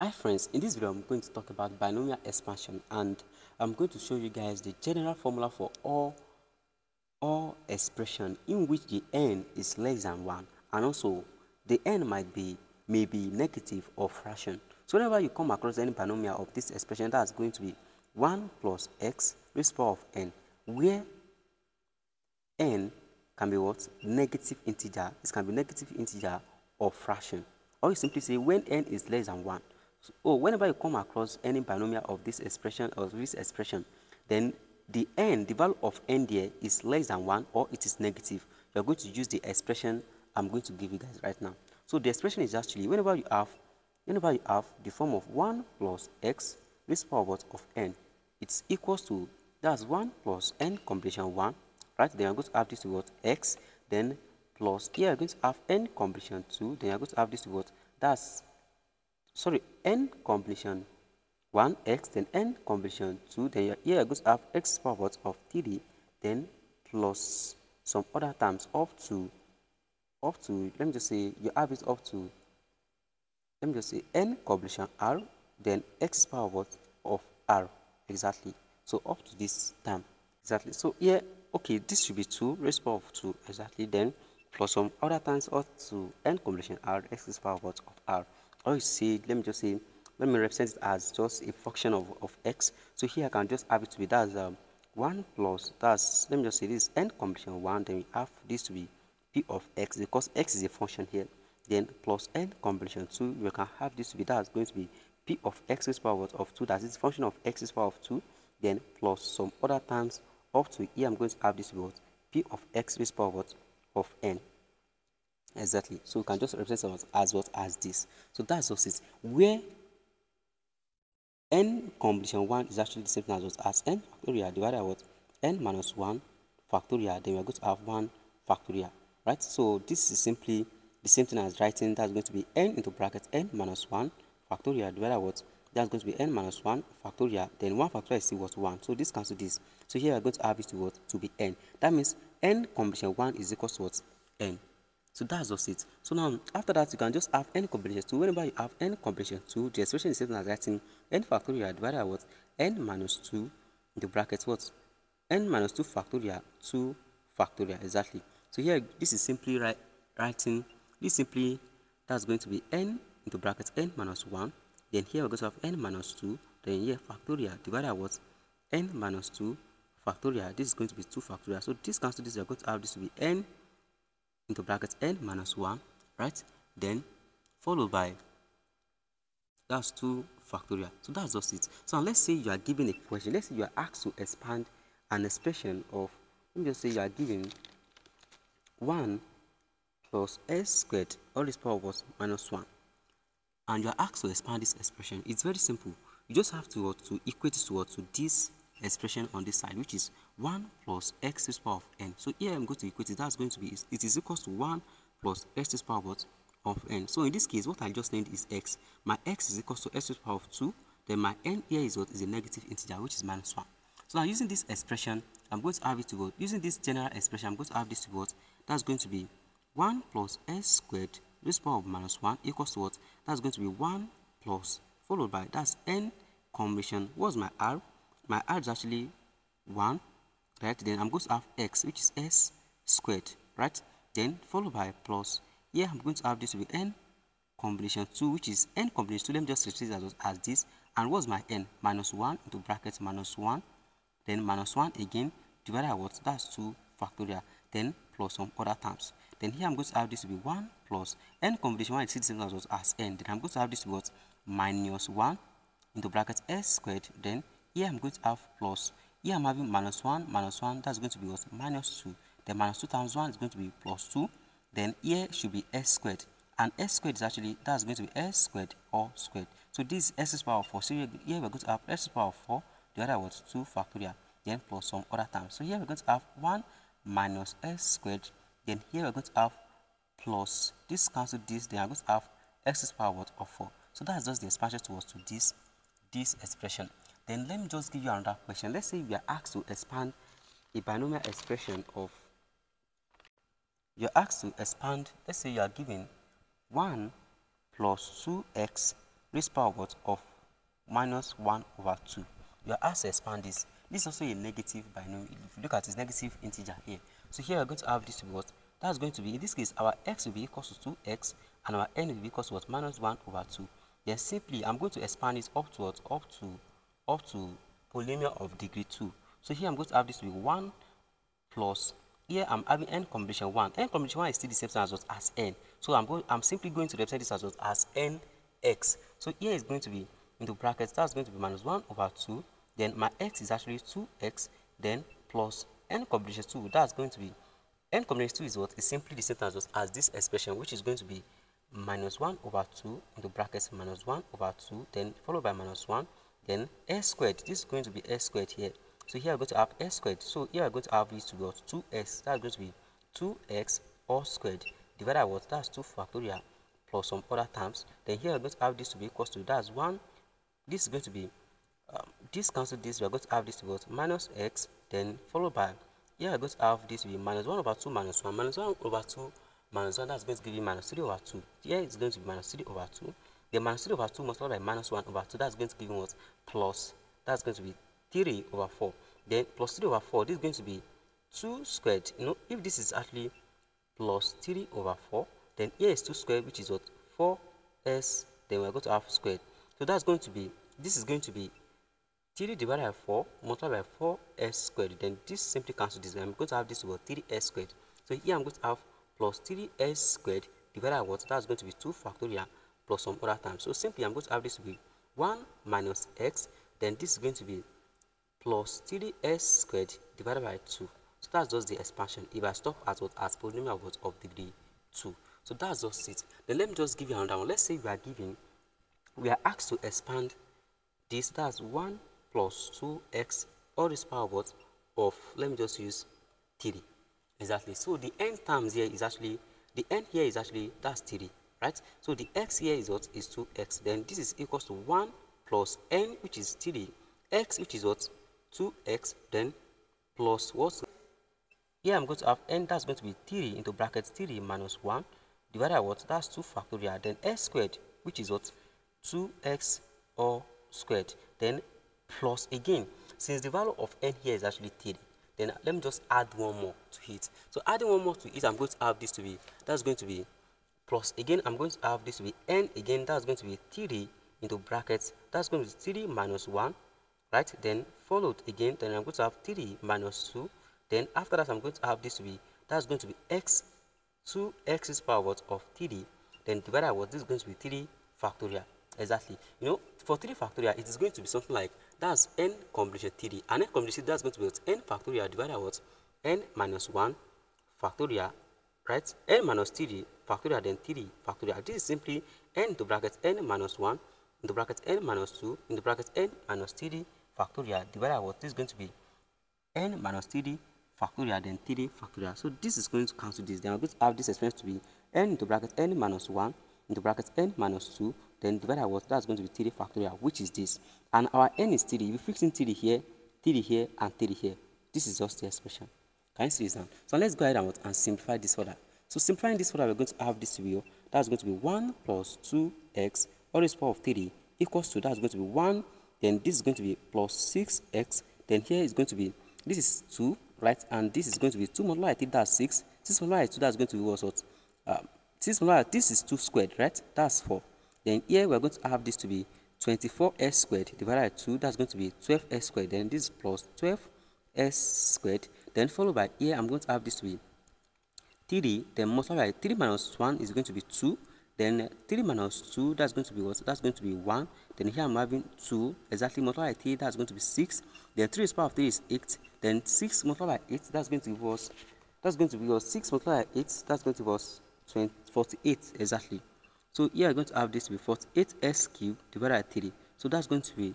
Hi friends, in this video I'm going to talk about binomial expansion and I'm going to show you guys the general formula for all all expression in which the n is less than 1 and also the n might be may be negative or fraction. So whenever you come across any binomial of this expression that's going to be 1 plus x raised to the power of n where n can be what? Negative integer. It can be negative integer or fraction. Or you simply say when n is less than 1 so, oh, whenever you come across any binomial of this expression or this expression, then the n, the value of n there is less than 1 or it is negative. You're going to use the expression I'm going to give you guys right now. So the expression is actually whenever you have whenever you have the form of 1 plus x raised power of n, it's equals to that's 1 plus n combination 1, right? Then you're going to have this what x, then plus here you're going to have n combination 2, then you're going to have this what that's sorry n combination 1x then n combination 2 then here goes have x power of 3 then plus some other terms up to up to let me just say you have it up to let me just say n combination r then x power of r exactly. So up to this term exactly. So here okay this should be 2 raised power of 2 exactly then plus some other terms up to n combination r x power of r or you see, let me just say, let me represent it as just a function of, of x. So here I can just have it to be that's um, 1 plus, that's, let me just say this n combination 1, then we have this to be p of x because x is a function here. Then plus n combination 2, we can have this to be that's going to be p of x is power of 2, that is function of x is power of 2, then plus some other terms up to here I'm going to have this to be what? p of x is power of n. Exactly. So we can just represent as, as what as this. So that's just it. Where n combination 1 is actually the same thing as what as n factorial divided by what n minus 1 factorial. Then we are going to have 1 factorial. Right? So this is simply the same thing as writing that's going to be n into bracket n minus 1 factorial divided by what that's going to be n minus 1 factorial then 1 factorial is what 1 so this cancels this so here we're going to have it to what to be n that means n combination 1 is equal to what n so that's just it. So now, after that, you can just have n combination 2. Whenever you have n combination 2, the expression is as writing n factorial divided by what? n minus 2 in the bracket what? n minus 2 factorial 2 factorial, exactly. So here, this is simply writing, this simply, that's going to be n into bracket n minus 1. Then here we're going to have n minus 2. Then here factorial divided by what? n minus 2 factorial. This is going to be 2 factorial. So this cancel this, you're going to have this to be n into bracket n minus 1, right? Then followed by, that's 2 factorial. So that's just it. So let's say you are given a question. Let's say you are asked to expand an expression of, let me just say you are given 1 plus s squared all this power was minus 1 and you are asked to expand this expression it's very simple you just have to to equate it to, to this expression on this side, which is 1 plus x to the power of n. So here I'm going to equate it. That's going to be, it is equal to 1 plus x to the power of n. So in this case, what I just named is x. My x is equal to x to the power of 2. Then my n here is what is a negative integer, which is minus 1. So now using this expression, I'm going to have it to go, using this general expression, I'm going to have this to go, that's going to be 1 plus s squared to the power of minus 1 equals to what? That's going to be 1 plus, followed by, that's n combination, what's my r? my r is actually 1 right? Then i'm going to have x which is s squared right? Then followed by plus. Here i'm going to have this to be n combination 2 which is n combination 2 let me just replace as, as this. And what's my n? Minus 1 into brackets minus 1 then minus 1 again divided by what? That's 2 factorial. Then plus some other terms. Then here i'm going to have this to be 1 plus n combination 1 is the as, as n. Then i'm going to have this what? Minus 1 into brackets s squared. Then here I'm going to have plus. Here I'm having minus 1, minus 1. That's going to be what? Minus 2. Then minus 2 times 1 is going to be plus 2. Then here should be s squared. And s squared is actually, that's going to be s squared or squared. So this is s power 4. So here we're going to have s power 4. The other was 2 factorial. Then plus some other terms. So here we're going to have 1 minus s squared. Then here we're going to have plus this cancel this. Then I'm going to have x power of 4. So that's just the expansion towards to this, this expression. Then let me just give you another question. Let's say we are asked to expand a binomial expression of, you're asked to expand, let's say you are given 1 plus 2x raised power what of minus 1 over 2. You are asked to expand this. This is also a negative binomial. If you look at this negative integer here. So here we're going to have this to what? That's going to be, in this case, our x will be equal to 2x and our n will be equal to what? Minus 1 over 2. Then simply, I'm going to expand this up to what? Up to, up to polynomial of degree 2. So here I'm going to have this be 1 plus here I'm having n combination 1. n combination 1 is still the same as as n. So I'm going I'm simply going to represent this as as nx. So here is going to be into brackets that's going to be minus 1 over 2. Then my x is actually 2x then plus n combination 2 that's going to be n combination 2 is what is simply the same as as this expression which is going to be minus 1 over 2 into brackets minus 1 over 2 then followed by minus 1 then s squared this is going to be s squared here so here I'm going to have s squared. So here I'm going to have this to be 2x. That's going to be 2x all squared divided by what? That's 2 factorial plus some other terms. Then here I'm going to have this to be equal to that's 1. This is going to be um, this cancel this. We are going to have this to be what? Minus x. Then followed by here I'm going to have this to be minus 1 over 2 minus 1 minus 1 over 2 minus 1. That's going to give you minus 3 over 2. Here it's going to be minus 3 over 2. The minus 3 over 2 multiplied by minus 1 over 2. That's going to give what? Plus. That's going to be 3 over 4 then plus 3 over 4 this is going to be 2 squared. You know if this is actually plus 3 over 4 then here is 2 squared which is what? 4s then we're going to have squared. So that's going to be this is going to be 3 divided by 4 multiplied by 4s squared. Then this simply cancels this. I'm going to have this over 3s squared. So here i'm going to have plus 3s squared divided by what? That's going to be 2 factorial plus some other terms so simply i'm going to have this to be 1 minus x then this is going to be plus 3s squared divided by 2. So that's just the expansion. If I stop at what as polynomial what, of degree 2. So that's just it. Then let me just give you another one. Let's say we are given, we are asked to expand this. That's 1 plus 2x all this power of, let me just use 3. Exactly. So the n terms here is actually, the n here is actually, that's 3. Right? So the x here is what? Is 2x. Then this is equals to 1 plus n which is 3. x which is what? 2x then plus what? Here I'm going to have n that's going to be 3 into bracket 3 minus 1 divided by what? That's 2 factorial. Then s squared which is what? 2x or squared. Then plus again since the value of n here is actually 3 then let me just add one more to it. So adding one more to it I'm going to have this to be that's going to be plus again I'm going to have this be n again. That's going to be 3 into brackets. That's going to be 3 minus 1 right? Then followed again. Then i'm going to have 3 minus 2 then after that i'm going to have this be that's going to be x 2 x is power of 3 then divided by what this is going to be 3 factorial. Exactly. You know for 3 factorial it is going to be something like that's n combination 3 and n combination that's going to be n factorial divided by what? N minus 1 factorial right n minus 3 factorial then 3 factorial this is simply n into bracket n minus 1 into bracket n minus 2 into bracket n minus 3 factorial divided by what is going to be n minus 3 factorial then 3 factorial. So this is going to cancel this. Then I'm going to have this expression to be n into bracket n minus 1 into bracket n minus 2 then divided by what that's going to be 3 factorial which is this. And our n is 3. We're fixing 3 here, 3 here and 3 here. This is just the expression. Can you see this now? So let's go ahead and, and simplify this further. So simplifying this further, we're going to have this to be, that's going to be 1 plus 2x all raised power of 3 equals to, that's going to be 1 then this is going to be plus 6x then here is going to be this is 2 right? And this is going to be 2 multiplied by 3 that's 6 6 multiplied by 2 that's going to be what sort um, 6 multiplied this is 2 squared right? That's 4 then here we're going to have this to be 24s squared divided by 2 that's going to be 12s squared. Then this is plus 12s squared then followed by here i'm going to have this be 3 then multiply by 3 minus 1 is going to be 2 then 3 minus 2 that's going to be what that's going to be 1 then here i'm having 2 exactly multiply by 3 that's going to be 6 then 3 is power of 3 is 8 then 6 multiplied by 8 that's going to give us that's going to be us 6 multiplied by 8 that's going to give us 20, 48 exactly so here i'm going to have this be 48 s cubed divided by 3 so that's going to be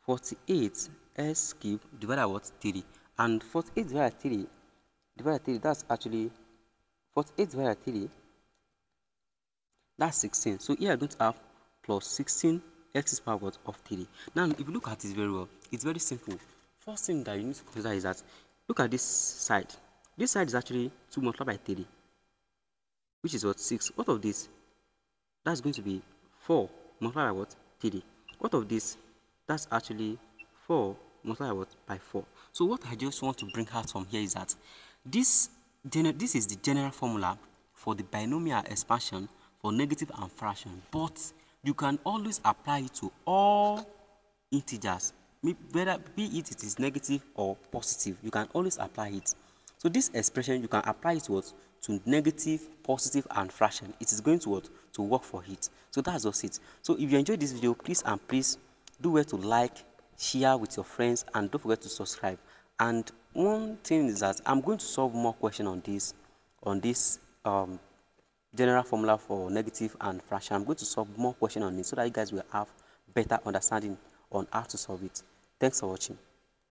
48 s cubed divided by what 3 and 48 divided by 3 divided by 3 that's actually 48 divided by 3 that's 16 so here going to have plus 16 x is power of 3 now if you look at this very well it's very simple. First thing that you need to consider is that look at this side. This side is actually 2 multiplied by 3 which is what? 6 what of this? That's going to be 4 multiplied by what? 3. What of this? That's actually 4 multiplied by 4. So what I just want to bring out from here is that this, this is the general formula for the binomial expansion for negative and fraction, but you can always apply it to all integers, whether be it it is negative or positive, you can always apply it. So this expression, you can apply it to what? To negative, positive, and fraction. It is going to what? To work for it. So that's just it. So if you enjoyed this video, please and please do well to like, share with your friends, and don't forget to subscribe. And one thing is that I'm going to solve more questions on this, on this um, general formula for negative and fraction. I'm going to solve more questions on it so that you guys will have better understanding on how to solve it. Thanks for watching.